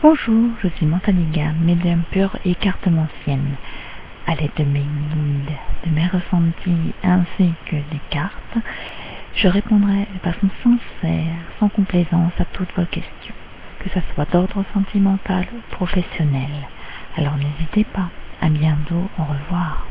Bonjour, je suis Mentaliga, médium pur et carte ancienne. À l'aide de mes guides, de mes ressentis ainsi que des cartes, je répondrai de façon sincère, sans complaisance à toutes vos questions, que ce soit d'ordre sentimental ou professionnel. Alors n'hésitez pas. À bientôt. Au revoir.